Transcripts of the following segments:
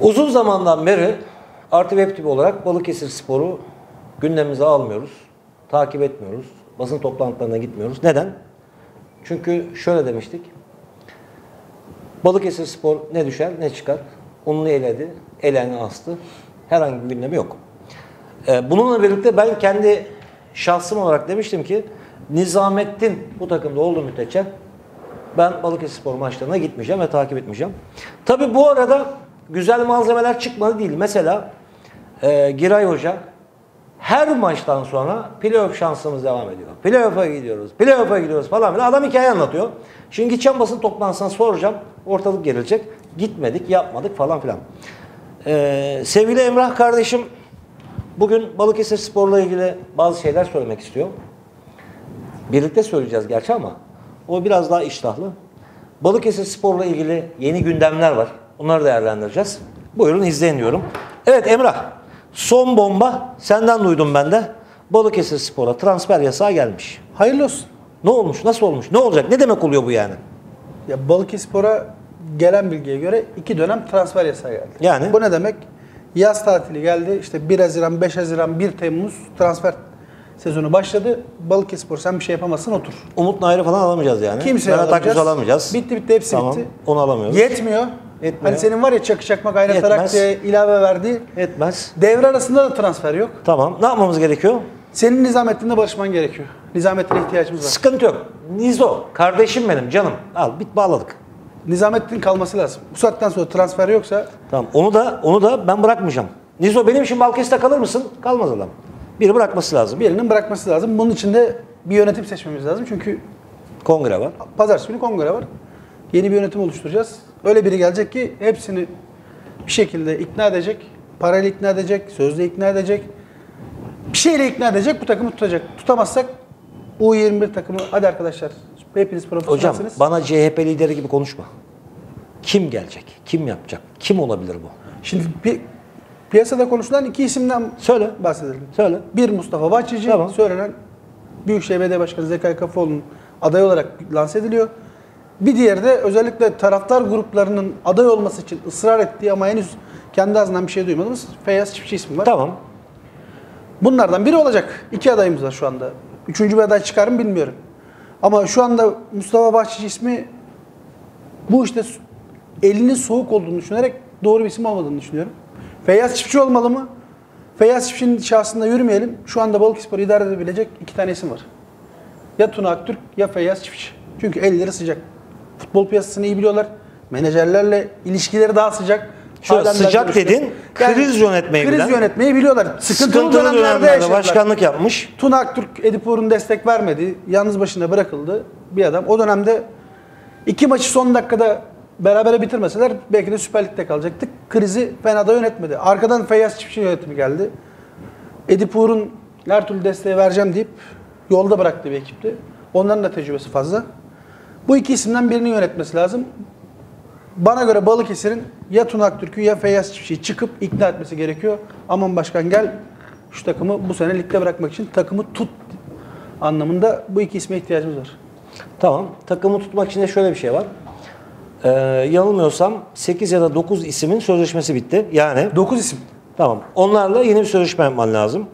Uzun zamandan beri Artı Web TV olarak Balıkesir Spor'u gündemimize almıyoruz. Takip etmiyoruz. Basın toplantılarına gitmiyoruz. Neden? Çünkü şöyle demiştik. Balıkesir Spor ne düşer ne çıkar. Ununu eledi, eleni astı. Herhangi bir gündemi yok. Ee, bununla birlikte ben kendi şahsım olarak demiştim ki Nizamettin bu takımda olduğu müddetçe ben Balıkesir Spor maçlarına gitmeyeceğim ve takip etmeyeceğim. Tabi bu arada güzel malzemeler çıkmadı değil. Mesela e, Giray Hoca her maçtan sonra playoff şansımız devam ediyor. Playoff'a gidiyoruz, playoff'a gidiyoruz falan filan. Adam hikaye anlatıyor. Şimdi gideceğim basın toplantısına soracağım. Ortalık gerilecek. Gitmedik, yapmadık falan filan. Ee, sevgili Emrah kardeşim bugün Balıkesir Spor'la ilgili bazı şeyler söylemek istiyor. Birlikte söyleyeceğiz gerçi ama o biraz daha iştahlı. Balıkesir Spor'la ilgili yeni gündemler var. Onları değerlendireceğiz. Buyurun izleyin diyorum. Evet Emrah, son bomba senden duydum ben de. Balıkesir Spor'a transfer yasağı gelmiş. Hayırlı olsun. Ne olmuş, nasıl olmuş, ne olacak, ne demek oluyor bu yani? Ya Balıkesir'e gelen bilgiye göre iki dönem transfer yasağı geldi. Yani? Bu ne demek? Yaz tatili geldi. İşte 1 Haziran, 5 Haziran, 1 Temmuz transfer sezonu başladı. Balıkesir sen bir şey yapamazsın otur. Umut Nair'i falan alamayacağız yani. Kimseye alamayacağız. Alamayacağız. Bitti bitti hepsi Tamam, bitti. onu alamıyoruz. Yetmiyor. Yetmiyor. Hani senin var ya çakı Yetmez. tarak diye ilave verdi. Etmez. Devre arasında da transfer yok. Tamam. Ne yapmamız gerekiyor? Senin Nizamettin'le barışman gerekiyor. Nizamettin'e ihtiyacımız var. Sıkıntı yok. Nizo, kardeşim benim, canım. Al, bit bağladık. Nizamettin kalması lazım. Bu saatten sonra transfer yoksa Tamam. Onu da onu da ben bırakmayacağım. Nizo benim için Balkes'te kalır mısın? Kalmaz adam. Biri bırakması lazım. birinin bırakması lazım. Bunun için de bir yönetim seçmemiz lazım. Çünkü Kongre var. pazartesi günü kongre var. Yeni bir yönetim oluşturacağız. Öyle biri gelecek ki hepsini bir şekilde ikna edecek. Parayla ikna edecek, sözle ikna edecek. Bir şeyle ikna edecek, bu takımı tutacak. Tutamazsak U21 takımı, hadi arkadaşlar hepiniz Hocam profesyonelsiniz. bana CHP lideri gibi konuşma. Kim gelecek? Kim yapacak? Kim olabilir bu? Şimdi pi- piyasada konuşulan iki isimden Söyle. bahsedelim. Söyle. Bir Mustafa Bahçeci, Tamam. söylenen Büyükşehir Belediye Başkanı Zekai Kafaoğlu'nun aday olarak lanse ediliyor. Bir diğeri de özellikle taraftar gruplarının aday olması için ısrar ettiği ama henüz kendi ağzından bir şey duymadığımız Feyyaz Çiftçi ismi var. Tamam. Bunlardan biri olacak. İki adayımız var şu anda. Üçüncü bir aday çıkar mı bilmiyorum. Ama şu anda Mustafa Bahçeci ismi bu işte elinin soğuk olduğunu düşünerek doğru bir isim olmadığını düşünüyorum. Feyyaz Çiftçi olmalı mı? Feyyaz Çiftçi'nin şahsında yürümeyelim. Şu anda Balıkesir'i idare edebilecek iki tane isim var. Ya Tuna Aktürk ya Feyyaz Çiftçi. Çünkü elleri sıcak. Futbol piyasasını iyi biliyorlar. Menajerlerle ilişkileri daha sıcak. Halen sıcak dedin, kriz yönetmeyi kriz bilen. yönetmeyi biliyorlar. Sıkıntılı, Sıkıntılı dönemlerde, dönemlerde yaşadılar. başkanlık yapmış. Tuna Aktürk Edipur'un destek vermedi. Yalnız başına bırakıldı bir adam. O dönemde iki maçı son dakikada berabere bitirmeseler belki de Süper Lig'de kalacaktık. Krizi fena da yönetmedi. Arkadan Feyyaz Çiftçi yönetimi geldi. Edipur'un her türlü desteği vereceğim deyip yolda bıraktığı bir ekipti. Onların da tecrübesi fazla. Bu iki isimden birini yönetmesi lazım. Bana göre Balıkesir'in ya Tuna Aktürk'ü ya Feyyaz Çiftçi'yi çıkıp ikna etmesi gerekiyor. Aman başkan gel şu takımı bu sene ligde bırakmak için takımı tut anlamında bu iki isme ihtiyacımız var. Tamam. Takımı tutmak için de şöyle bir şey var. Ee, yanılmıyorsam 8 ya da 9 isimin sözleşmesi bitti. Yani 9 isim. Tamam. Onlarla yeni bir sözleşme yapman lazım.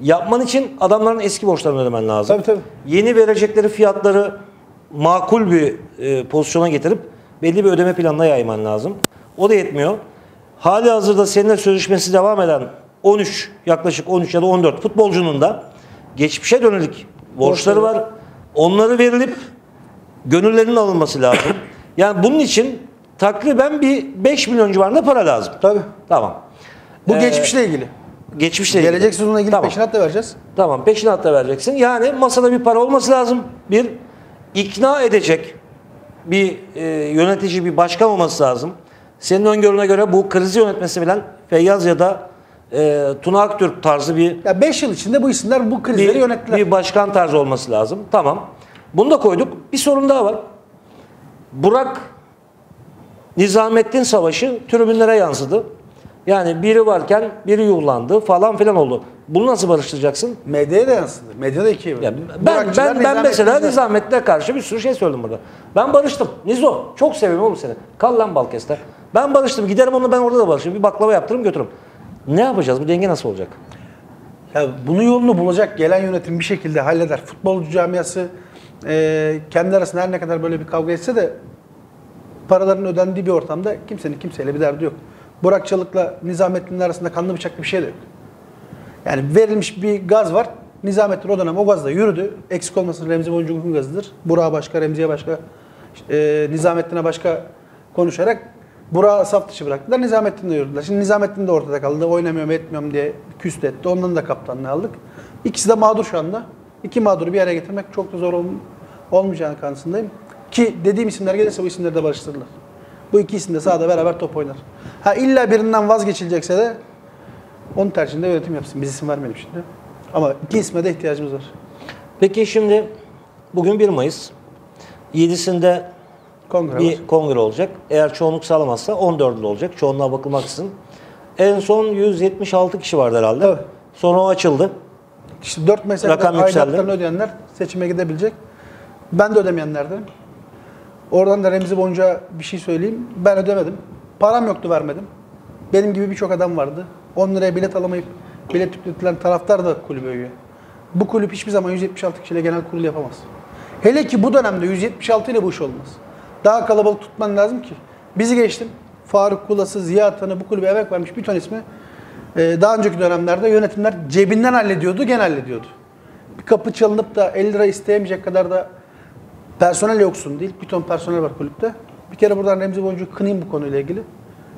Yapman için adamların eski borçlarını ödemen lazım. Tabii, tabii. Yeni verecekleri fiyatları makul bir e, pozisyona getirip belli bir ödeme planına yayman lazım. O da yetmiyor. Hali hazırda seninle sözleşmesi devam eden 13 yaklaşık 13 ya da 14 futbolcunun da geçmişe dönelik borçları var. Onları verilip gönüllerinin alınması lazım. Yani bunun için takriben bir 5 milyon civarında para lazım. Tabii. Tamam. Bu Ee, geçmişle ilgili. Geçmişle ilgili. Gelecek sezonla ilgili Tamam. peşinat da vereceğiz. Tamam peşinat da vereceksin. Yani masada bir para olması lazım. Bir ikna edecek bir e, yönetici, bir başkan olması lazım. Senin öngörüne göre bu krizi yönetmesi bilen Feyyaz ya da e, Tuna Aktürk tarzı bir, Ya 5 yıl içinde bu isimler bu krizleri bir, yönettiler. bir başkan tarzı olması lazım. Tamam. Bunu da koyduk. Bir sorun daha var. Burak Nizamettin Savaşı tribünlere yansıdı. Yani biri varken biri yuhlandı falan filan oldu. Bunu nasıl barıştıracaksın? Medyaya da yansıdı. Medyada ikiye Ya bölündü. ben Burakçılar, ben ben mesela. Nizamettin'e karşı bir sürü şey söyledim burada. Ben barıştım. Nizo çok seviyorum oğlum seni. Kal lan Balkes'te. Ben barıştım. Giderim onunla ben orada da barışırım. Bir baklava yaptırırım götürürüm. Ne yapacağız? Bu denge nasıl olacak? Ya bunun yolunu bulacak gelen yönetim bir şekilde halleder. Futbolcu camiası e, kendi arasında her ne kadar böyle bir kavga etse de paraların ödendiği bir ortamda kimsenin kimseyle bir derdi yok. Burak Çalık'la Nizamettin'in arasında kanlı bıçaklı bir şey de yok. Yani verilmiş bir gaz var. Nizamettin o dönem o gazla yürüdü. Eksik olmasın Remzi Boncuk'un gazıdır. Burak'a başka, Remzi'ye başka, e, Nizamettin'e başka konuşarak Burak'ı saf dışı bıraktılar. Nizamettin'le yürüdüler. Şimdi Nizamettin de ortada kaldı. Oynamıyorum etmiyorum diye küstü etti. Ondan da kaptanlığı aldık. İkisi de mağdur şu anda. İki mağduru bir araya getirmek çok da zor ol, olmayacağını kanısındayım. Ki dediğim isimler gelirse bu isimleri de barıştırırlar. Bu iki isim de sahada beraber top oynar. Ha illa birinden vazgeçilecekse de onun tercihinde yönetim yapsın. Biz isim vermeyelim şimdi. Ama iki isme de ihtiyacımız var. Peki şimdi bugün 1 Mayıs. 7'sinde Kongre var. bir kongre olacak. Eğer çoğunluk sağlamazsa 14'lü olacak. Çoğunluğa bakılmaksızın. En son 176 kişi vardı herhalde. Evet. Sonra o açıldı. İşte 4 meselede Rakam yükseldi. aidatlarını ödeyenler seçime gidebilecek. Ben de ödemeyenlerdenim. Oradan da Remzi Boncu'ya bir şey söyleyeyim. Ben ödemedim. Param yoktu vermedim. Benim gibi birçok adam vardı. 10 liraya bilet alamayıp bilet yükletilen taraftar da kulübe üye. Bu kulüp hiçbir zaman 176 kişiyle genel kurul yapamaz. Hele ki bu dönemde 176 ile bu iş olmaz. Daha kalabalık tutman lazım ki. Bizi geçtim. Faruk Kulası, Ziya Atan'ı bu kulübe emek vermiş bir ton ismi. Ee, daha önceki dönemlerde yönetimler cebinden hallediyordu, gen hallediyordu. Bir kapı çalınıp da 50 lira isteyemeyecek kadar da personel yoksun değil. Bir ton personel var kulüpte. Bir kere buradan Remzi Boncuğu kınayım bu konuyla ilgili.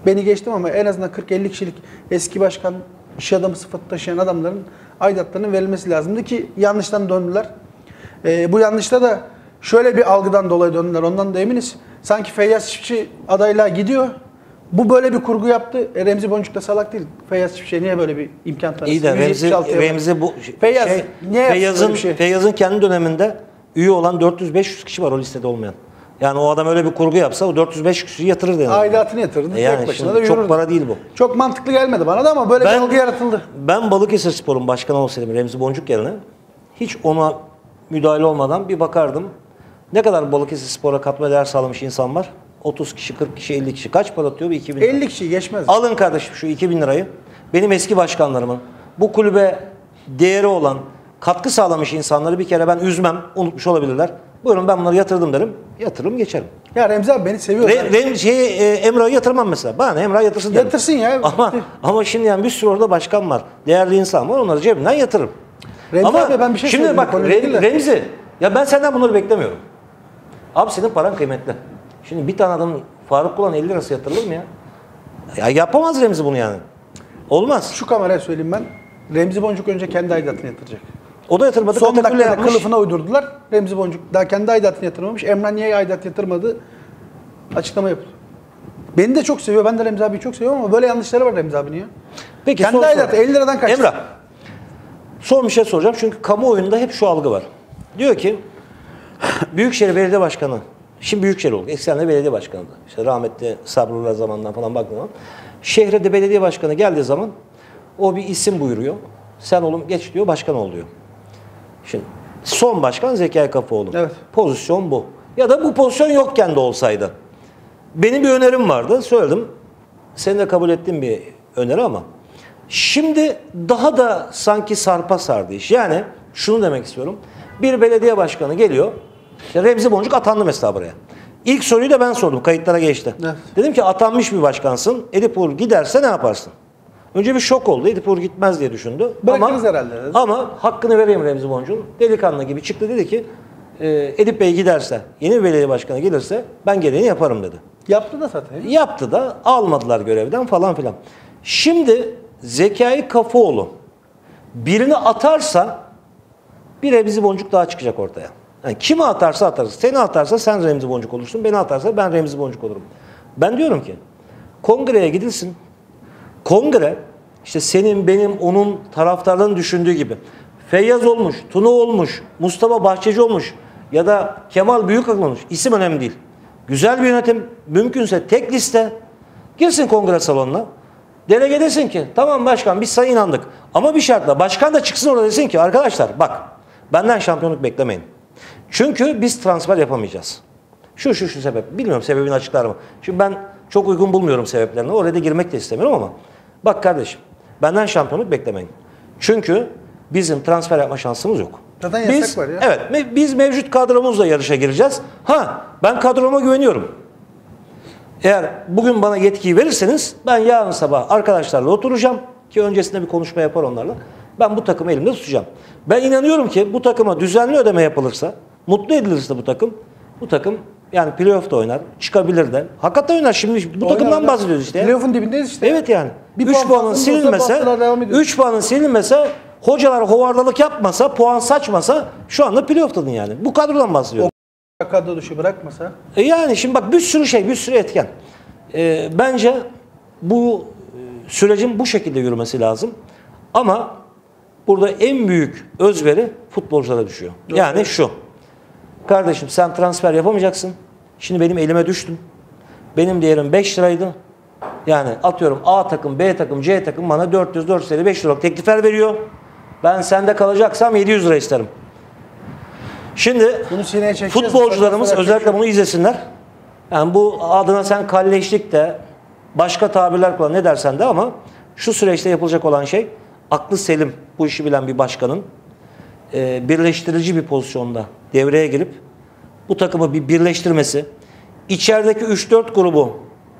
Beni geçtim ama en azından 40-50 kişilik eski başkan, iş adamı sıfatı taşıyan adamların aidatlarının verilmesi lazımdı ki yanlıştan döndüler. Ee, bu yanlışta da şöyle bir algıdan dolayı döndüler. Ondan da eminiz. Sanki Feyyaz Çiftçi adaylığa gidiyor. Bu böyle bir kurgu yaptı. E, Remzi Boncuk da salak değil. Feyyaz Çiftçi'ye niye böyle bir imkan tanısın? İyi de Remzi, 176'ya bak. Remzi bu Feyyaz, şey, niye Feyyaz'ın, şey? Feyyaz'ın kendi döneminde üye olan 400-500 kişi var o listede olmayan. Yani o adam öyle bir kurgu yapsa o 405 kişiyi yatırır denir. Aidatını yatırdı. E yani tek başına da çok para değil bu. Çok mantıklı gelmedi bana da ama böyle Ben- bir algı yaratıldı. Ben Balıkesir Spor'un başkanı olsaydım Remzi Boncuk yerine hiç ona müdahale olmadan bir bakardım. Ne kadar Balıkesir Spor'a katma değer sağlamış insan var? 30 kişi, 40 kişi, 50 kişi. Kaç para atıyor? Bir 2000 lira. 50 kişi geçmez. Alın kardeşim şu 2000 lirayı. Benim eski başkanlarımın bu kulübe değeri olan, katkı sağlamış insanları bir kere ben üzmem, unutmuş olabilirler. Buyurun ben bunları yatırdım derim. Yatırırım geçerim. Ya Remzi abi beni seviyor. Re. Rem, şey, e, Emrah'ı yatırmam mesela. Bana Emrah yatırsın derim. Yatırsın ya. Ama, ama şimdi yani bir sürü orada başkan var. Değerli insan var. Onları cebinden yatırırım. Remzi ama abi ben bir şey şimdi bak. Remzi ya ben senden bunları beklemiyorum. Abi senin paran kıymetli. Şimdi bir tane adamın Faruk Kulan 50 lirası yatırılır mı ya? Ya yapamaz Remzi bunu yani. Olmaz. Şu kameraya söyleyeyim ben. Remzi Boncuk önce kendi aidatını yatıracak. O da yatırmadı. Son dakikada yapmış. kılıfına uydurdular. Remzi Boncuk daha kendi aidatını yatırmamış. Emrah niye aidat yatırmadı? Açıklama yapıyor. Beni de çok seviyor. Ben de Remzi abiyi çok seviyorum ama böyle yanlışları var Remzi abinin ya. Peki, kendi aidatı soru. 50 liradan kaçtı. Emrah. Son bir şey soracağım çünkü kamuoyunda hep şu algı var. Diyor ki Büyükşehir Belediye Başkanı, şimdi Büyükşehir oldu. Eskiden de belediye başkanıydı. İşte rahmetli Sabrullah zamanından falan baktığım zaman. Şehre de belediye başkanı geldiği zaman o bir isim buyuruyor. Sen oğlum geç diyor, başkan ol diyor. Şimdi son başkan Zekai Kafaoğlu. Evet. Pozisyon bu. Ya da bu pozisyon yokken de olsaydı. Benim bir önerim vardı, söyledim. Senin de kabul ettiğin bir öneri ama şimdi daha da sanki sarpa sardı iş. Yani şunu demek istiyorum. Bir belediye başkanı geliyor. İşte Remzi Boncuk atandı mesela buraya. İlk soruyu da ben sordum. Kayıtlara geçti. Evet. Dedim ki atanmış bir başkansın. Edip Uğur giderse ne yaparsın? Önce bir şok oldu. Edip Uğur gitmez diye düşündü. Bırakırız herhalde dedi. Ama hakkını vereyim Remzi Boncuk'un. Delikanlı gibi çıktı dedi ki e, Edip Bey giderse, yeni bir belediye başkanı gelirse ben gereğini yaparım dedi. Yaptı da zaten. Yaptı da almadılar görevden falan filan. Şimdi Zekai Kafaoğlu birini atarsa bir Remzi Boncuk daha çıkacak ortaya. Yani kimi atarsa atarız. Seni atarsa sen Remzi Boncuk olursun. Beni atarsa ben Remzi Boncuk olurum. Ben diyorum ki kongreye gidilsin. Kongre işte senin, benim, onun taraftarların düşündüğü gibi. Feyyaz olmuş, Tuna olmuş, Mustafa Bahçeci olmuş ya da Kemal Büyükak olmuş. İsim önemli değil. Güzel bir yönetim, mümkünse tek liste girsin kongre salonuna. Delege desin ki tamam başkan biz sana inandık. Ama bir şartla başkan da çıksın orada desin ki arkadaşlar bak benden şampiyonluk beklemeyin. Çünkü biz transfer yapamayacağız. Şu şu şu sebep. Bilmiyorum sebebini açıklar mı? Şimdi ben Çok uygun bulmuyorum sebeplerini. Oraya da girmek de istemiyorum ama bak kardeşim benden şampiyonluk beklemeyin. Çünkü bizim transfer yapma şansımız yok. Zaten yasak biz, var ya. Evet me- biz mevcut kadromuzla yarışa gireceğiz. Ha ben kadroma güveniyorum. Eğer bugün bana yetkiyi verirseniz ben yarın sabah arkadaşlarla oturacağım ki öncesinde bir konuşma yapar onlarla. Ben bu takımı elimde tutacağım. Ben inanıyorum ki bu takıma düzenli ödeme yapılırsa, mutlu edilirse bu takım, bu takım yani playoff'ta oynar, çıkabilir de. Hakikaten oynar. Şimdi bu Oynar, takımdan oynar. bahsediyoruz işte. Playoff'un dibindeyiz işte. Evet yani. Bir 3 puan puanın silinmese, Bastılar devam ediyor. 3 puanın silinmese, hocalar hovardalık yapmasa, puan saçmasa şu anda playoff'tadın yani. Bu kadrodan bahsediyorum. Kadro dışı bırakmasa. E Yani şimdi bak bir sürü şey, bir sürü etken. E, bence bu e, sürecin bu şekilde yürümesi lazım. Ama burada en büyük özveri futbolculara düşüyor. Yani şu. Kardeşim sen transfer yapamayacaksın. Şimdi benim elime düştün. Benim değerim 5 liraydı. Yani atıyorum A takım, B takım, C takım bana 400, 450, 5 liralık teklifler veriyor. Ben sende kalacaksam 700 lira isterim. Şimdi Bunu futbolcularımız özellikle bunu izlesinler. Yani bu adına sen kalleşlik de başka tabirler kullan ne dersen de ama şu süreçte yapılacak olan şey aklı selim bu işi bilen bir başkanın e, birleştirici bir pozisyonda devreye girip bu takımı bir birleştirmesi, içerideki 3-4 grubu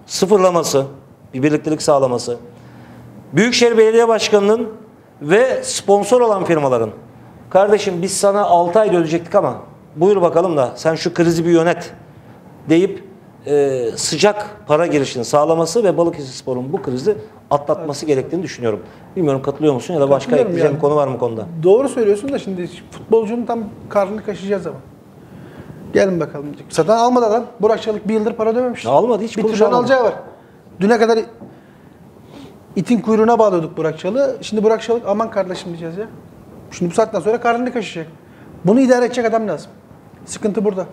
sıfırlaması, bir birliktelik sağlaması, Büyükşehir Belediye Başkanı'nın ve sponsor olan firmaların kardeşim biz sana 6 ayda ödeyecektik ama buyur bakalım da sen şu krizi bir yönet deyip e, sıcak para girişini sağlaması ve Balıkesir Spor'un bu krizi atlatması gerektiğini düşünüyorum. Bilmiyorum katılıyor musun ya da başka ekleyeceğim yani. konu var mı konuda? Doğru söylüyorsun da şimdi futbolcunun tam karnını kaşıyacağız ama. Gelin bakalım. Zaten almadı adam. Burak Çalık bir yıldır para ödememiş. Almadı, hiç Bir almadı. alacağı var. Düne kadar itin kuyruğuna bağlıyorduk Burak Çalık'ı. Şimdi Burak Çalık aman kardeşim diyeceğiz ya. Şimdi bu saatten sonra karnını kaşıyacak. Bunu idare edecek adam lazım. Sıkıntı burada.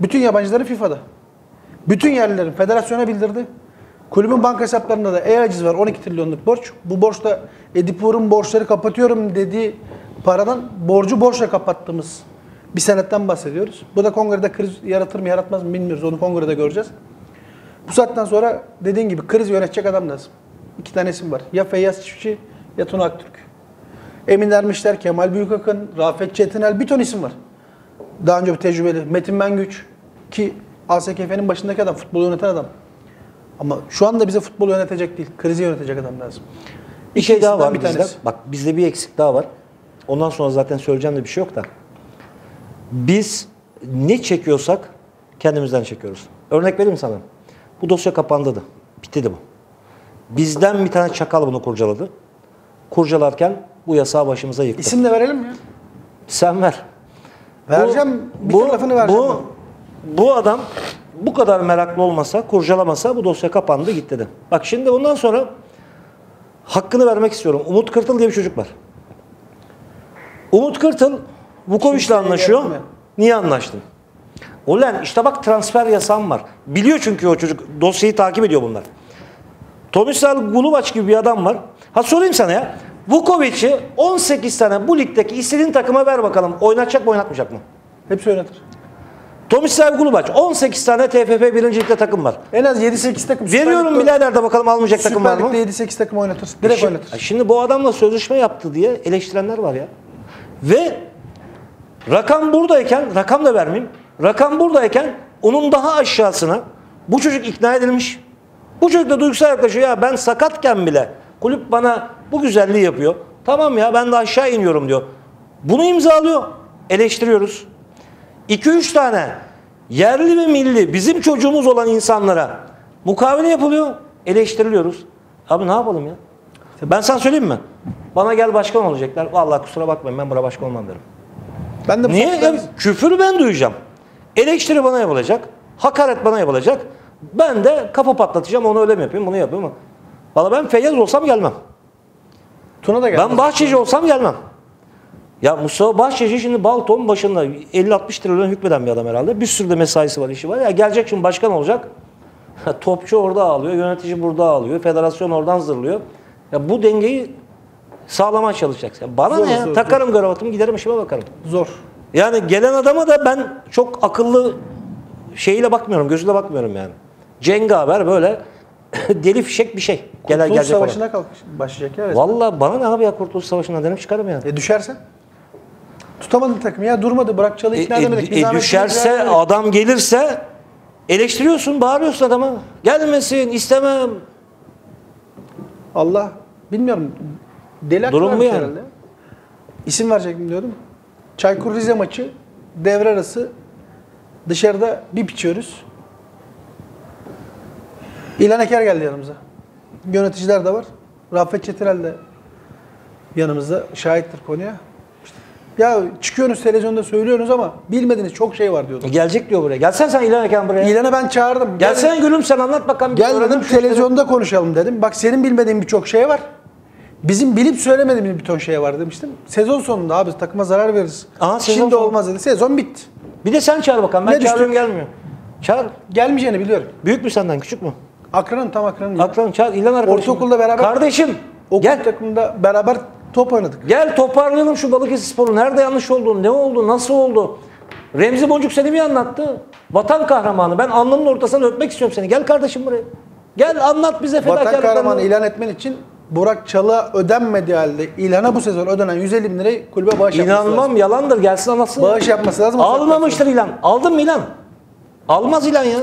Bütün yabancıları FIFA'da. Bütün yerlilerin federasyona bildirdi. Kulübün banka hesaplarında da e-aciz var 12 trilyonluk borç. Bu borçta Edipur'un borçları kapatıyorum dediği paradan borcu borçla kapattığımız bir senetten bahsediyoruz. Bu da kongrede kriz yaratır mı yaratmaz mı bilmiyoruz. Onu kongrede göreceğiz. Bu saatten sonra dediğin gibi kriz yönetecek adam lazım. İki tane isim var. Ya Feyyaz Çiftçi ya Tuna Aktürk. Emin Ermişler, Kemal Büyükakın, Rafet Çetinel bir ton isim var. Daha önce bir tecrübeli. Metin Mengüç ki ASKF'nin başındaki adam, futbolu yöneten adam. Ama şu anda bize futbol yönetecek değil, krizi yönetecek adam lazım. Bir şey daha var bir bizde. tanesi. Bak bizde bir eksik daha var. Ondan sonra zaten söyleyeceğim de bir şey yok da. Biz ne çekiyorsak kendimizden çekiyoruz. Örnek vereyim sana. Bu dosya kapandı da. Bitti de bu. Bizden bir tane çakal bunu kurcaladı. Kurcalarken bu yasağı başımıza yıktı. İsim de verelim mi ya? Sen ver. Vereceğim, bir tarafını vereceğim Bu, bu adam bu kadar meraklı olmasa, kurcalamasa bu dosya kapandı gitti de. Bak şimdi ondan sonra hakkını vermek istiyorum. Umut Kırtıl diye bir çocuk var. Umut Kırtıl Vukovic'le anlaşıyor. Niye anlaştın? Ulan işte bak transfer yasam var. Biliyor çünkü o çocuk. Dosyayı takip ediyor bunlar. Tomislav Gulubac gibi bir adam var. Ha sorayım sana ya. Vukovic'i 18 tane bu ligdeki istediğin takıma ver bakalım. Oynatacak mı oynatmayacak mı? Hepsi yönetir. Tomislav Gulubac 18 tane TFF 1. Lig'de takım var. En az 7-8 takım. Süper Veriyorum birader de bakalım almayacak takım var Süper mı? Lig'de 7-8 takım oynatır. Direkt Şimdi, oynatır. şimdi bu adamla sözleşme yaptı diye eleştirenler var ya. Ve rakam buradayken, rakam da vermeyeyim. Rakam buradayken onun daha aşağısına bu çocuk ikna edilmiş. Bu çocuk da duygusal yaklaşıyor. Ya ben sakatken bile kulüp bana bu güzelliği yapıyor. Tamam ya ben de aşağı iniyorum diyor. Bunu imzalıyor. Eleştiriyoruz. 2-3 tane yerli ve milli bizim çocuğumuz olan insanlara mukavele yapılıyor. Eleştiriliyoruz. Abi ne yapalım ya? Ben sana söyleyeyim mi? Bana gel başkan olacaklar. Vallahi kusura bakmayın ben buna başkan olmam derim. Ben de bu Niye? Ya, küfürü ben duyacağım. Eleştiri bana yapılacak. Hakaret bana yapılacak. Ben de kafa patlatacağım. Onu öyle mi yapayım? Bunu yapayım mı? Valla ben Feyyaz olsam gelmem. Tuna da geldi. Ben Bahçeci olsam gelmem. Ya Mustafa Bahçeci şimdi Balton başında 50-60 trilyon hükmeden bir adam herhalde. Bir sürü de mesaisi var, işi var. Ya gelecek şimdi başkan olacak. Topçu orada ağlıyor, yönetici burada ağlıyor, federasyon oradan zırlıyor. Ya bu dengeyi sağlamaya çalışacaksın. Ya bana Zor, ne ya? zor, Takarım kravatımı giderim işime bakarım. Zor. Yani gelen adama da ben çok akıllı şeyiyle bakmıyorum, gözüyle bakmıyorum yani. Cengaver böyle deli fişek bir şey. Gel Kurtuluş gelecek olan. Savaşı'na kalk başlayacak ya. resmen. Vallahi bana ne abi ya Kurtuluş Savaşı'ndan dedim çıkarım yani. E düşersen? Tutamadın takımı ya durmadı bırak çalı E, ikna e, edemedik. e, düşerse edemedik. adam gelirse eleştiriyorsun, bağırıyorsun adama. Gelmesin, istemem. Allah bilmiyorum. Deli Durum varmış yani. herhalde. İsim verecektim diyordum. Çaykur Rize maçı devre arası dışarıda bir biçiyoruz. İlhan Eker geldi yanımıza. Yöneticiler de var. Rafet Çetirel de yanımızda şahittir konuya. İşte, ya çıkıyorsunuz televizyonda söylüyorsunuz ama bilmediğiniz çok şey var diyordu. Gelecek diyor buraya. Gelsen sen İlhan Eken buraya. İlhan'ı ben çağırdım. Gelsene gülüm sen anlat bakalım. Gel dedim işleri. televizyonda konuşalım dedim. Bak senin bilmediğin birçok şey var. Bizim bilip söylemediğimiz bir ton şey var demiştim. Sezon sonunda abi takıma zarar veririz. Aa, sezon Şimdi sonu. olmaz dedi. Sezon bitti. Bir de sen çağır bakalım. Ben Ne çağırıyorum düştük? gelmiyor. Çağır. Gelmeyeceğini biliyorum. Büyük mü senden küçük mü? Akranım tam akranım. ya. Akran çağır. İlhan arkadaşım. Ortaokulda beraber- Kardeşim. Okul Gel. takımında beraber top oynadık. Gel toparlayalım şu Balıkesir Sporu. Nerede yanlış oldu? Ne oldu? Nasıl oldu? Remzi Boncuk seni bir anlattı. Vatan kahramanı. Ben alnının ortasından öpmek istiyorum seni. Gel kardeşim buraya. Gel anlat bize Vatan fedakarlıklarını. kahramanı ilan etmen için Burak Çalık'a ödenmediği halde İlhan'a bu sezon ödenen 150 bin lirayı kulübe bağış yapması lazım. İnanmam yalandır. Gelsin anlatsın. Bağış yapması lazım. Almamıştır İlan. Aldın mı İlan? Almaz İlan ya.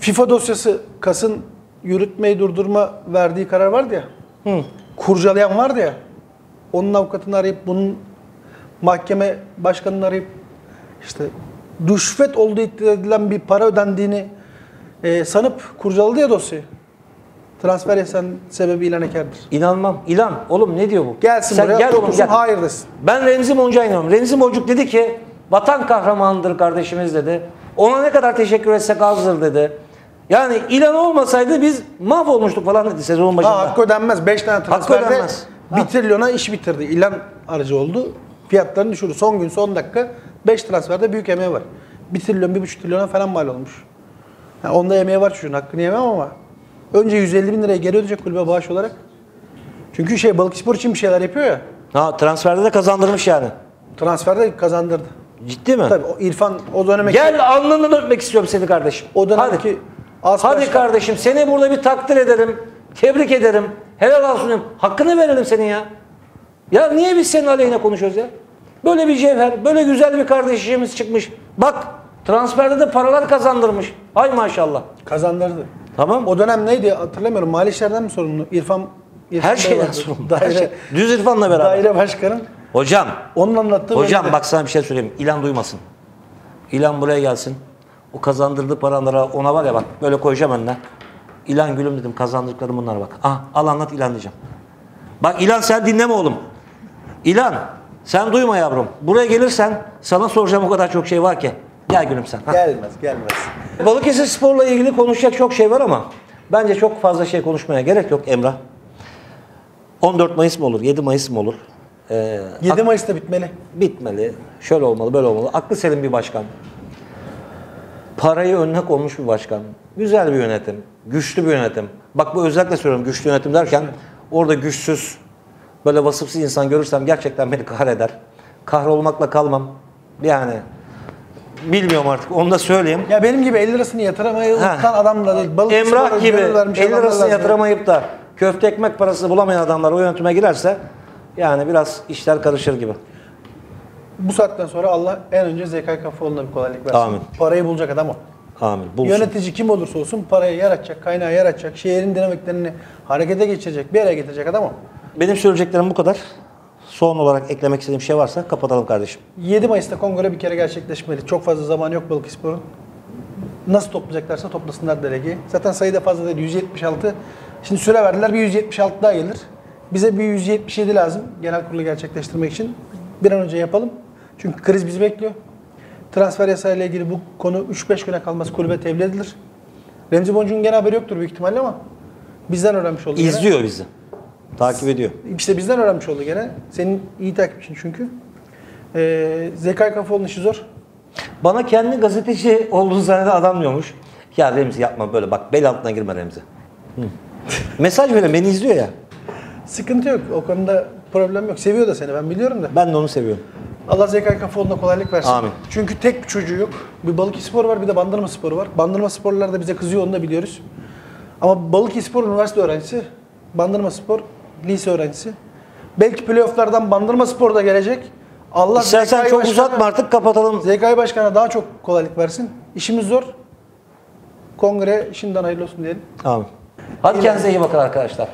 FIFA dosyası Kas'ın yürütmeyi durdurma verdiği karar vardı ya. Hı. kurcalayan vardı ya. Onun avukatını arayıp bunun mahkeme başkanını arayıp işte rüşvet olduğu iddia edilen bir para ödendiğini e, sanıp kurcaladı ya dosyayı. Transfer yesen sebebi ilan ekerdir. İnanmam. İlan. Oğlum ne diyor bu? Gelsin Sen buraya gel oğlum gel. hayır desin. Ben Remzi Boncuk'a inanıyorum. Remzi Boncuk dedi ki vatan kahramanıdır kardeşimiz dedi. Ona ne kadar teşekkür etsek azdır dedi. Yani ilan olmasaydı biz mahvolmuştuk falan dedi sezonun başında. Ha, hakkı ödenmez. 5 tane transferde ödenmez. 1 trilyona iş bitirdi. İlan aracı oldu. Fiyatlarını düşürdü. Son gün son dakika 5 transferde büyük emeği var. 1 trilyon 1,5 trilyona falan mal olmuş. Ha, onda emeği var çocuğun hakkını yemem ama önce 150 bin liraya geri ödeyecek kulübe bağış olarak. Çünkü şey Balıkesir için bir şeyler yapıyor ya. Ha transferde de kazandırmış yani. Transferde kazandırdı. Ciddi mi? Tabii o İrfan o döneme Gel alnından öpmek istiyorum seni kardeşim. o dönemki Hadi. Hadi kardeşim seni burada bir takdir ederim. Tebrik ederim. Helal olsun. Hakkını verelim senin ya. Ya niye biz senin aleyhine konuşuyoruz ya? Böyle bir cevher, böyle güzel bir kardeşimiz çıkmış. Bak transferde de paralar kazandırmış. Ay maşallah. kazandırdı. Tamam. O dönem neydi hatırlamıyorum. Mali işlerden mi sorumlu? İrfan, İrfan Her Bey şeyden vardı. sorumlu. Daire, Her şey. Düz İrfan'la beraber. daire başkanı. Hocam, Onun anlattığı hocam bölümde. bak sana bir şey söyleyeyim. İlan duymasın. İlan buraya gelsin. O kazandırdığı paralara ona var ya bak böyle koyacağım önüne. İlan gülüm dedim kazandırdıklarım bunlar bak. Ah al anlat İlan diyeceğim. Bak İlan sen dinleme oğlum. İlan sen duyma yavrum. Buraya gelirsen sana soracağım o kadar çok şey var ki. Gel gülüm sen. Gelmez, gelmez. Balıkesir Spor'la ilgili konuşacak çok şey var ama bence çok fazla şey konuşmaya gerek yok Emrah. 14 Mayıs mı olur, 7 Mayıs mı olur? Ee, 7 Mayıs'ta bitmeli. bitmeli. Şöyle olmalı, böyle olmalı. Aklı selim bir başkan. Parayı önüne konmuş bir başkan. Güzel bir yönetim. Güçlü bir yönetim. Bak bu özellikle söylüyorum güçlü yönetim derken orada güçsüz, böyle vasıfsız insan görürsem gerçekten beni kahreder. Kahrolmakla kalmam. Yani bilmiyorum artık onu da söyleyeyim. Ya benim gibi 50 lirasını yatıramayı Ha. unutan adamla değil. Balık Emrah gibi gönül vermiş 50 adamlar lirasını yatıramayıp da köfte ekmek parası bulamayan adamlar o yönetime girerse yani biraz işler karışır gibi. Bu saatten sonra Allah en önce Zekai Kafaoğlu'na bir kolaylık versin. Amin. Parayı bulacak adam o. Amin. Bulsun. Yönetici kim olursa olsun parayı yaratacak, kaynağı yaratacak, şehrin dinamiklerini harekete geçirecek, bir yere getirecek adam o. Benim söyleyeceklerim bu kadar. Son olarak eklemek istediğim şey varsa kapatalım kardeşim. 7 Mayıs'ta kongre bir kere gerçekleşmeli. Çok fazla zaman yok Balıkesir'in. Nasıl toplayacaklarsa toplasınlar delegeyi. Zaten sayı da fazla değil. 176. Şimdi süre verdiler. Bir 176 daha gelir. Bize bir 177 lazım genel kurulu gerçekleştirmek için. Bir an önce yapalım. Çünkü kriz bizi bekliyor. Transfer yasayla ilgili bu konu 3-5 güne kalmaz kulübe tebliğ edilir. Remzi Boncuk'un gene haberi yoktur büyük ihtimalle ama bizden öğrenmiş oldu. İzliyor bizi. Takip ediyor. İşte bizden öğrenmiş oldu gene. Senin iyi takipçin çünkü. Ee, Zekai Kafaoğlu'nun işi zor. Bana kendi gazeteci olduğunu zanneden adam diyormuş. Ya Remzi yapma böyle bak bel altına girme Remzi. Hı. Mesaj verin beni izliyor ya. Sıkıntı yok. O konuda problem yok. Seviyor da seni ben biliyorum da. Ben de onu seviyorum. Allah Zekai Kafaoğlu'na kolaylık versin. Amin. Çünkü tek bir çocuğu yok. Bir Balıkesir var bir de Bandırma sporu var. Bandırma sporlular da bize kızıyor onu da biliyoruz. Ama Balıkesir üniversite öğrencisi, Bandırma Spor lise öğrencisi. Belki playofflardan Bandırma Spor da gelecek. Allah İstersen ZK'yı çok başkana- uzatma artık kapatalım. ZK'yı başkana daha çok kolaylık versin. İşimiz zor. Kongre şimdiden hayırlı olsun diyelim. Tamam. Hadi kendinize iyi bakın arkadaşlar.